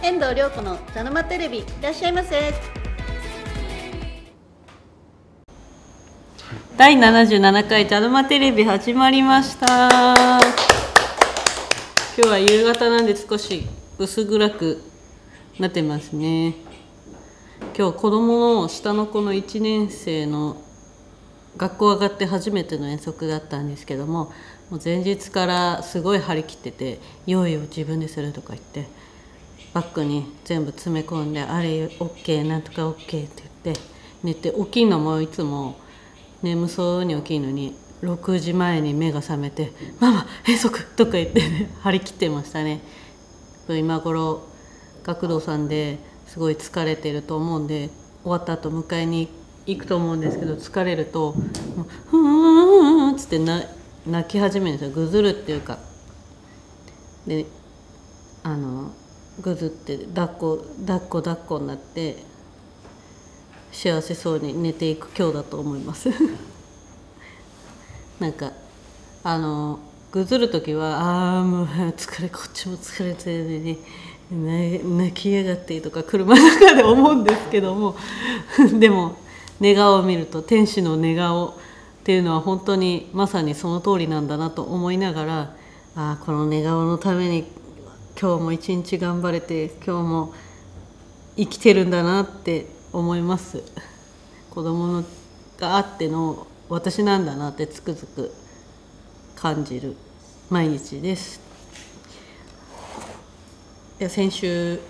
遠藤涼子の茶の間テレビいらっしゃいませ。第77回茶の間テレビ始まりました。今日は夕方なんで少し薄暗くなってますね。今日子供の下の子の1年生の学校上がって初めての遠足だったんですけどももう前日からすごい張り切ってて用意を自分でするとか言ってバッグに全部詰め込んであれ OK なんとか OK って言って寝て起きんのもいつも眠そうに起きんのに6時前に目が覚めて「ママ遠足!」とか言ってね張り切ってましたね今頃学童さんですごい疲れてると思うんで終わった後迎えに行くと思うんですけど疲れると「ふーん」っつって泣き始めるんですよぐずるっていうかであのぐずって抱っこ抱っこ抱っこになって幸せそうに寝ていく今日だと思います。なんかあのぐずる時は「ああもう疲れこっちも疲れてるね泣きやがって」とか車の中で思うんですけども。でも寝顔を見ると天使の寝顔っていうのは本当にまさにその通りなんだなと思いながらああこの寝顔のために今日も一日頑張れて今日も生きてるんだなって思います。子供のがあっての私なんだなってつくづく感じる毎日です。いや先週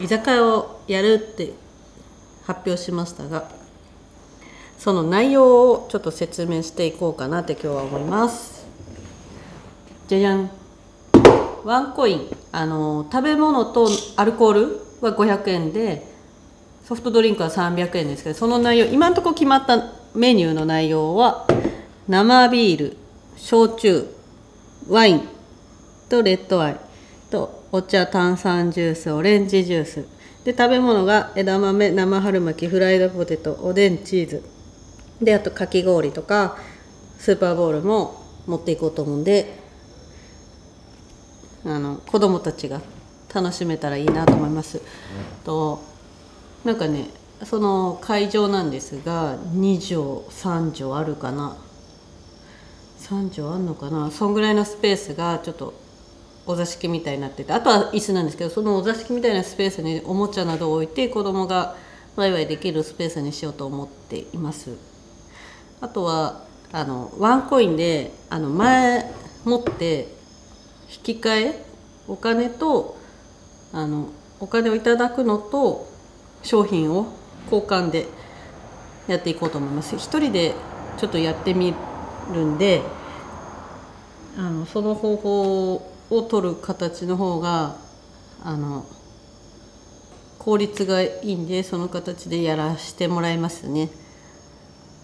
居酒屋をやるって発表しましたがその内容をちょっと説明していこうかなって今日は思います。じゃじゃん。ワンコイン。あの食べ物とアルコールは500円でソフトドリンクは300円ですけどその内容今のところ決まったメニューの内容は生ビール焼酎ワインとレッドワインとお茶炭酸ジュースオレンジジュース。で食べ物が枝豆生春巻きフライドポテトおでんチーズ。であとかき氷とかスーパーボールも持っていこうと思うんであの子供たちが楽しめたらいいなと思います。となんかねその会場なんですが2畳3畳あるかな。3畳あんのかな。そんぐらいのスペースがちょっとお座敷みたいになっててあとは椅子なんですけどそのお座敷みたいなスペースにおもちゃなどを置いて子供がワイワイできるスペースにしようと思っています。あとはあのワンコインであの前持って引き換えお金とあのお金をいただくのと商品を交換でやっていこうと思います一人でちょっとやってみるんであのその方法を取る形の方があの効率がいいんでその形でやらしてもらいますね。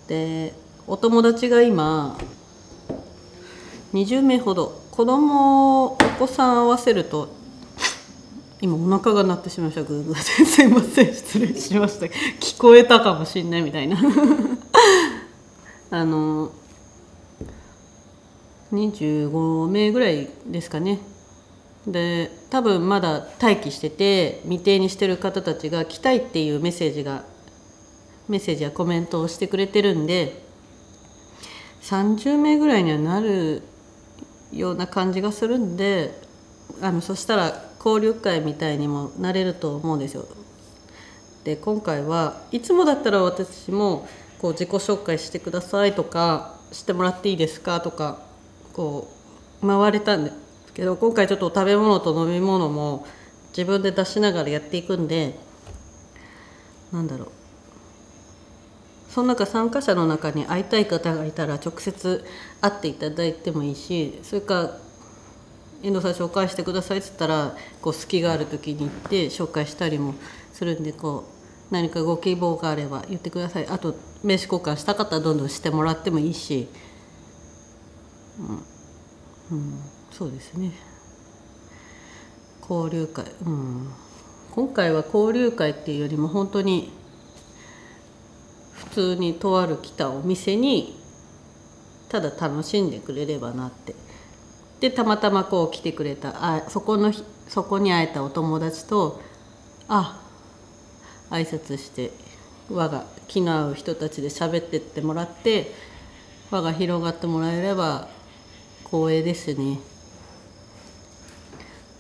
でお友達が今20名ほど子供お子さん合わせると今お腹が鳴ってしまいました。グーグーすいません。失礼しました。聞こえたかもしんないみたいな。あの25名ぐらいですかね。で多分まだ待機してて未定にしてる方たちが来たいっていうメッセージがメッセージやコメントをしてくれてるんで30名ぐらいにはなるような感じがするんであのそしたら交流会みたいにもなれると思うんですよ。で今回はいつもだったら私もこう自己紹介してくださいとかしてもらっていいですか？とかこう回れたんですけど今回ちょっと食べ物と飲み物も自分で出しながらやっていくんでなんだろうその中参加者の中に会いたい方がいたら直接会っていただいてもいいしそれか遠藤さん紹介してくださいっつったらこう隙がある時に行って紹介したりもするんでこう何かご希望があれば言ってください。あと名刺交換した方はどんどんしてもらってもいいし、うん、うん、そうですね。交流会、うん、今回は交流会っていうよりも本当に通にとある来たお店にただ楽しんでくれればなって。でたまたまこう来てくれたあそこのそこに会えたお友達とあ挨拶して輪が気の合う人たちで喋ってってもらって輪が広がってもらえれば光栄ですね。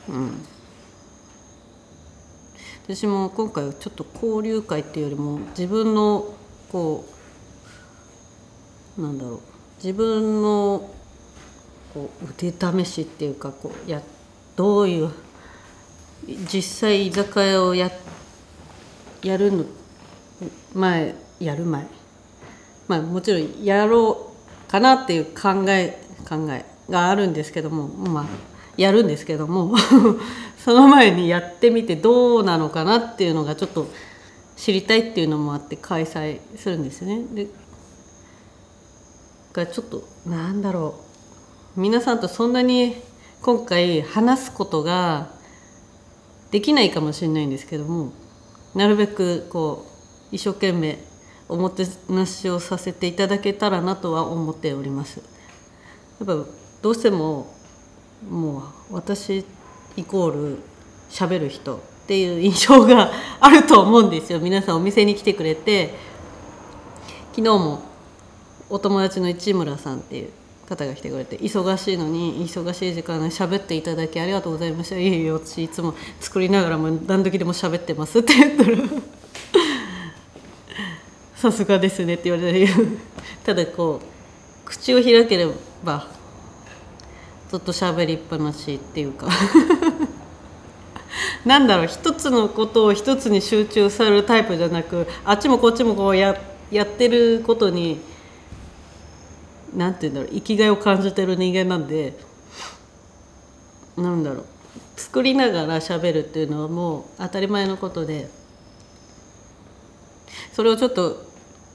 うん。私も今回ちょっと交流会っていうよりも自分のこうなんだろう。自分のこう腕試しっていうかこうやどういう実際居酒屋をややるの前やる前。まあもちろんやろうかなっていう考え考えがあるんですけどもまあやるんですけども その前にやってみてどうなのかなっていうのがちょっと知りたいっていうのもあって開催するんですね。でがちょっとなんだろう皆さんとそんなに今回話すことができないかもしれないんですけどもなるべくこう一生懸命おもてなしをさせていただけたらなとは思っております。やっぱどうしてももう私イコール喋る人っていう印象があると思うんですよ。皆さんお店に来てくれて。昨日もお友達の市村さんっていう方が来てくれて。忙しいのに忙しい時間に喋っていただきありがとうございました。いえいえ私いつも作りながらも何時でも喋ってますって言ったら さすがですねって言われたただこう口を開ければずっと喋りっぱなしっていうか。なんだろう一つのことを一つに集中されるタイプじゃなくあっちもこっちもこうややってることに何て言うんだろう生きがいを感じてる人間なんでなんだろう作りながら喋るっていうのはもう当たり前のことでそれをちょっと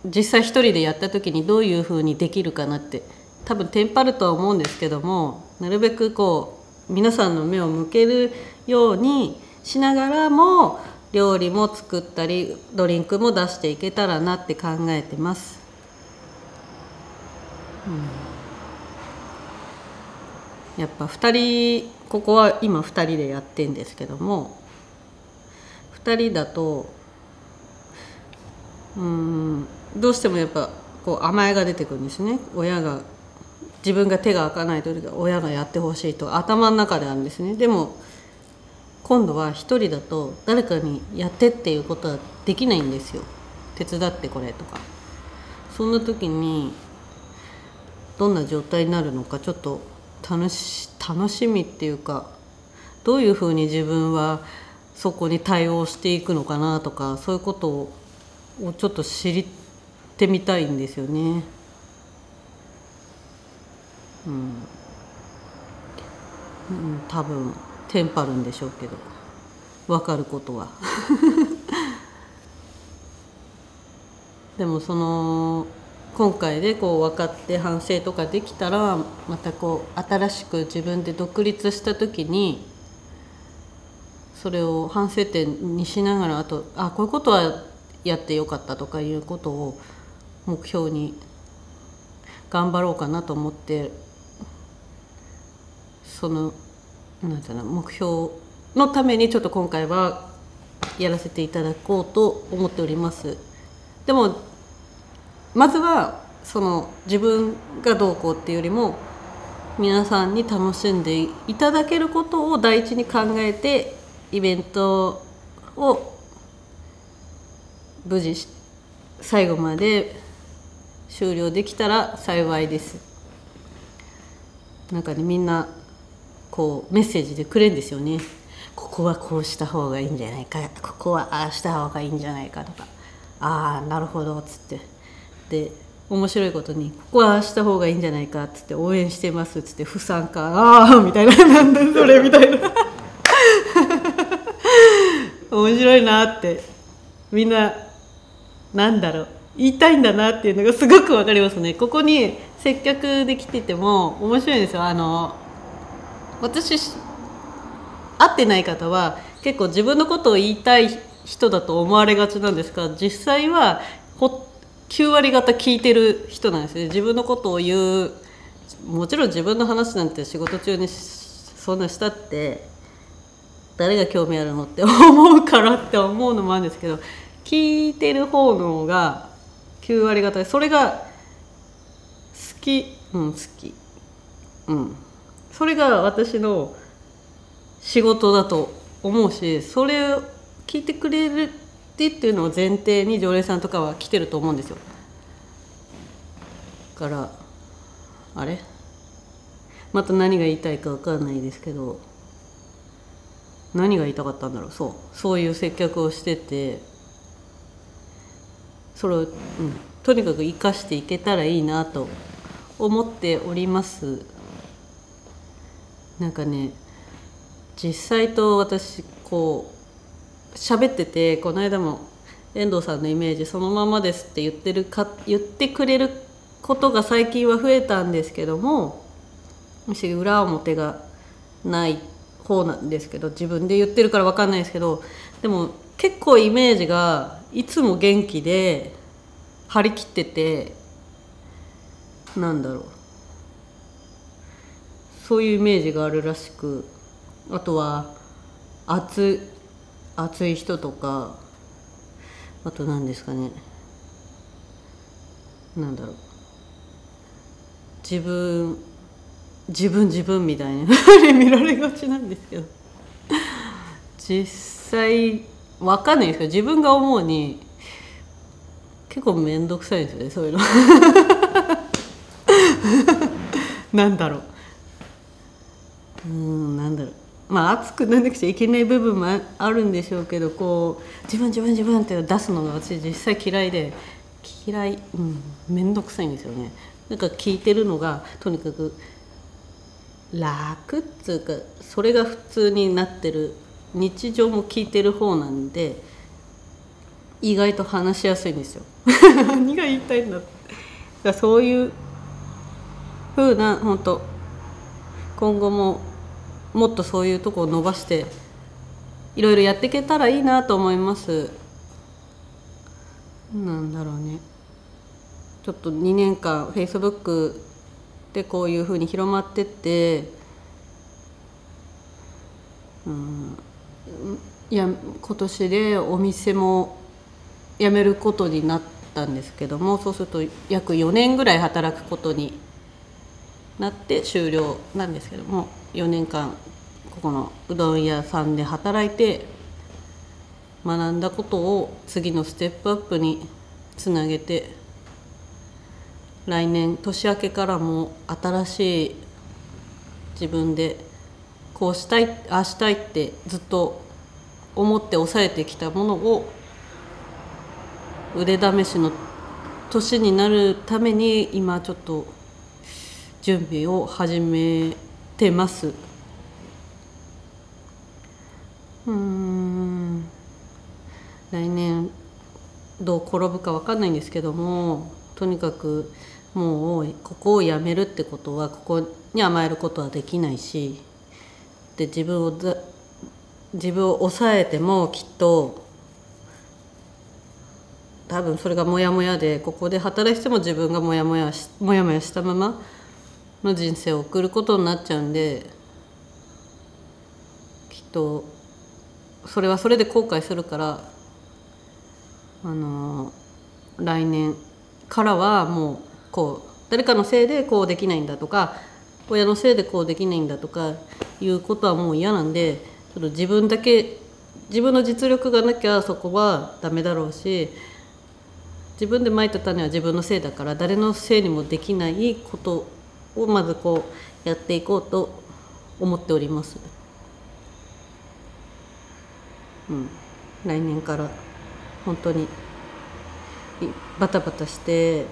実際一人でやった時にどういうふうにできるかなって多分テンパるとは思うんですけどもなるべくこう皆さんの目を向けるようにしながらも料理も作ったりドリンクも出していけたらなって考えてます。うん、やっぱ2人ここは今2人でやってんですけども2人だとうんどうしてもやっぱこう甘えが出てくるんですね。親が自分が手が開かないと親がやってほしいと頭の中であるんですね。でも今度は一人だと誰かにやってっていうことはできないんですよ。手伝ってこれとか。そんな時にどんな状態になるのかちょっと楽し楽しみっていうかどういうふうに自分はそこに対応していくのかなとかそういうことをちょっと知ってみたいんですよね。うん、うん、多分。テンパるんでしょうけど。分かることは。でもその今回でこう分かって反省とかできたらまたこう新しく自分で独立した時にそれを反省点にしながらあとあこういうことはやってよかったとかいうことを目標に頑張ろうかなと思ってそのなんていうの目標のためにちょっと今回はやらせていただこうと思っております。でもまずはその自分がどうこうっていうよりも皆さんに楽しんでいただけることを第一に考えてイベントを無事最後まで終了できたら幸いです。なんかねみんなこうメッセージでくれんですよね。ここはこうした方がいいんじゃないか。ここはああした方がいいんじゃないかとか。ああなるほどっつって。で面白いことに「ここはああした方がいいんじゃないか」っつって「応援してます」っつって「不参加。ああ」みたいな「なんだそれ」みたいな。面白いなって。みんななんだろう。言いたいんだなっていうのがすごく分かりますね。ここに接客できてても面白いんですよ。あの私会ってない方は結構自分のことを言いたい人だと思われがちなんですが実際は9割方聞いてる人なんですね。自分のことを言うもちろん自分の話なんて仕事中にそんなしたって誰が興味あるのって思うからって思うのもあるんですけど聞いてる方の方が9割方でそれが好きうん好き。うん。それが私の仕事だと思うしそれを聞いてくれるってっていうのを前提に常連さんとかは来てると思うんですよ。だからあれ？また何が言いたいか分かんないですけど何が言いたかったんだろう？そうそういう接客をしててそれを、うん、とにかく生かしていけたらいいなと思っております。なんかね実際と私こう喋っててこの間も遠藤さんのイメージそのままですって言ってるか言ってくれることが最近は増えたんですけどもむしろ裏表がない方なんですけど自分で言ってるから分かんないですけどでも結構イメージがいつも元気で張り切っててなんだろう。そういうイメージがあるらしくあとは熱熱い人とかあと何ですかね。なんだろう。自分自分自分みたいに 見られがちなんですけど。実際わかんないですけど自分が思うに結構面倒くさいんですよねそういうの。なんだろう。うんなんだろう。まあ熱くなんなくちゃいけない部分もあるんでしょうけどこう自分自分自分って出すのが私実際嫌いで嫌いうん面倒くさいんですよね。なんか聞いてるのがとにかく楽っつうかそれが普通になってる日常も聞いてる方なんで意外と話しやすいんですよ。何が言いたいんだって。そういうふうな本当今後ももっとそういうとこを伸ばしていろいろやっていけたらいいなと思います。なんだろうね。ちょっと2年間フェイスブックでこういうふうに広まってってうんいや今年でお店も辞めることになったんですけどもそうすると約4年ぐらい働くことになって終了なんですけども。4年間ここのうどん屋さんで働いて学んだことを次のステップアップにつなげて来年年明けからも新しい自分でこうしたいああしたいってずっと思って抑えてきたものを腕試しの年になるために今ちょっと準備を始めてます。うん。来年どう転ぶか分かんないんですけどもとにかくもうここをやめるってことはここに甘えることはできないしで自分を自分を抑えてもきっと多分それがモヤモヤでここで働いても自分がモヤモヤしモヤモヤしたままの人生を送ることになっちゃうんできっとそれはそれで後悔するからあの来年からはもうこう誰かのせいでこうできないんだとか親のせいでこうできないんだとかいうことはもう嫌なんでちょっと自分だけ自分の実力がなきゃそこはダメだろうし自分でまいた種は自分のせいだから誰のせいにもできないことをまずこうやっていこうと思っております。うん、来年から本当にバタバタして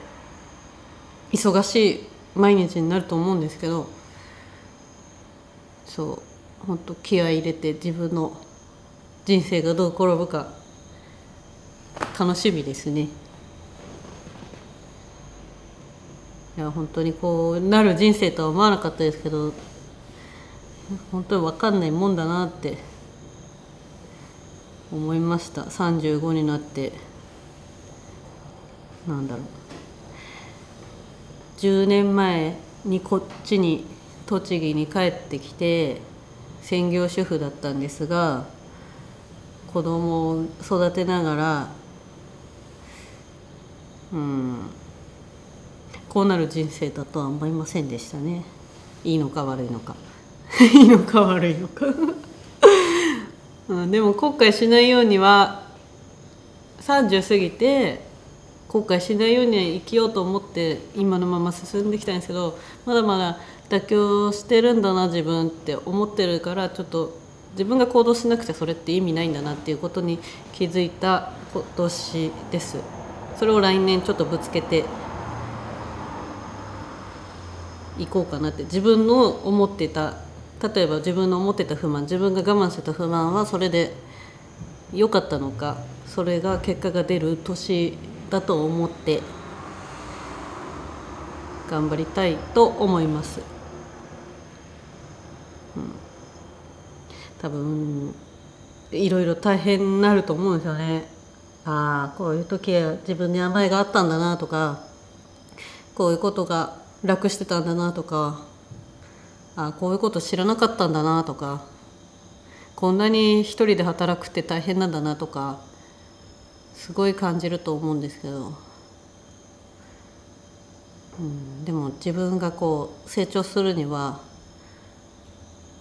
忙しい毎日になると思うんですけどそう本当気合い入れて自分の人生がどう転ぶか楽しみですね。いや本当にこうなる人生とは思わなかったですけど本当に分かんないもんだなって思いました。35になって。なんだろう。10年前にこっちに栃木に帰ってきて専業主婦だったんですが子供を育てながらうんこうなる人生だとは思いませんでしたね。いいのか悪いのか。いいのか悪いのか。うん、でも後悔しないようには30過ぎて後悔しないように生きようと思って今のまま進んできたんですけどまだまだ妥協してるんだな自分って思ってるからちょっと自分が行動しなくてそれって意味ないんだなっていうことに気づいた今年です。それを来年ちょっとぶつけていこうかなって自分の思ってた例えば自分の思ってた不満自分が我慢してた不満はそれで良かったのかそれが結果が出る年だと思って頑張りたいと思います。うん、多分いろいろ大変になると思うんですよね。ああこういう時は自分に甘えがあったんだなとかこういうことが楽してたんだなとかあこういうこと知らなかったんだなとかこんなに一人で働くって大変なんだなとかすごい感じると思うんですけど、うん、でも自分がこう成長するには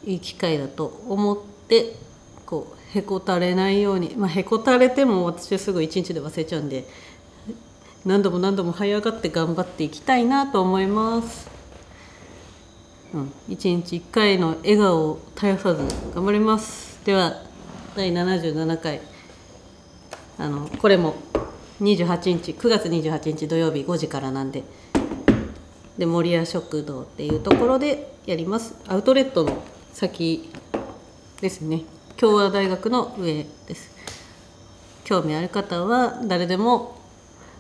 いい機会だと思ってこうへこたれないようにまあへこたれても私はすぐ一日で忘れちゃうんで何度も何度も這い上がって頑張っていきたいなと思います。うん、一日一回の笑顔を絶やさず頑張ります。では第77回。あのこれも28日9月28日土曜日5時からなんでで守谷食堂っていうところでやります。アウトレットの先ですね。共和大学の上です。興味ある方は誰でも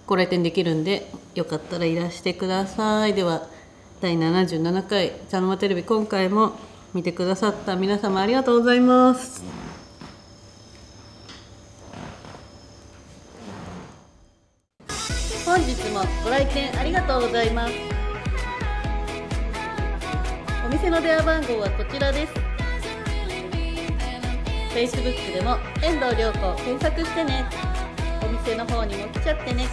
ご来店できるんでよかったらいらしてください。では第77回茶の間テレビ今回も見てくださった皆様ありがとうございます。本日もご来店ありがとうございます。お店の電話番号はこちらです。Facebook でも遠藤涼子検索してね。お店の方にも来ちゃってね。